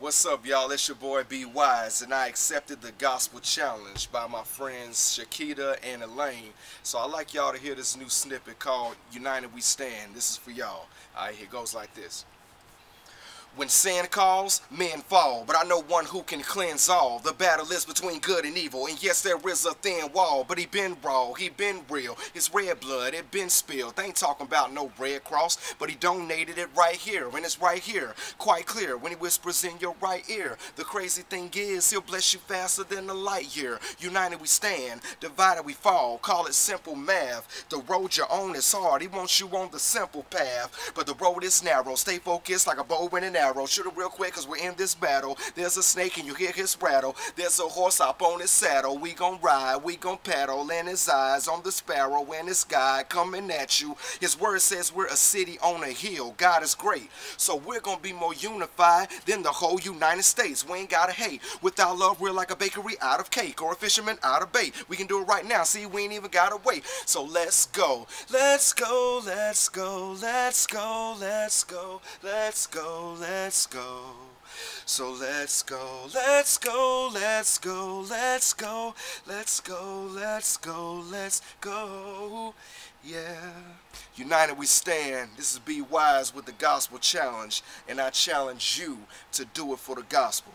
What's up, y'all? It's your boy B-Wise, and I accepted the gospel challenge by my friends Shakita and Elaine. So I'd like y'all to hear this new snippet called United We Stand. This is for y'all. Alright, here goes like this. When sin calls, men fall, but I know one who can cleanse all. The battle is between good and evil, and yes, there is a thin wall, but he been raw, he been real. His red blood, it been spilled. They ain't talking about no red cross, but he donated it right here, and it's right here, quite clear when he whispers in your right ear. The crazy thing is, he'll bless you faster than the light year. United we stand, divided we fall. Call it simple math. The road you're on is hard. He wants you on the simple path, but the road is narrow. Stay focused like a bow in an arrow. Shoot it real quick, cause we're in this battle. There's a snake and you hear his rattle. There's a horse up on his saddle. We gon' ride, we gon' paddle. And his eyes on the sparrow and his guy coming at you. His word says we're a city on a hill. God is great. So we're gonna be more unified than the whole United States. We ain't gotta hate. Without love, we're like a bakery out of cake or a fisherman out of bait. We can do it right now. See, we ain't even gotta wait. So let's go. Let's go, let's go, let's go, let's go, let's go, let's go. So let's go, let's go, let's go, let's go, let's go, let's go, let's go. Yeah. United we stand. This is B-Wise with the Gospel Challenge, and I challenge you to do it for the gospel.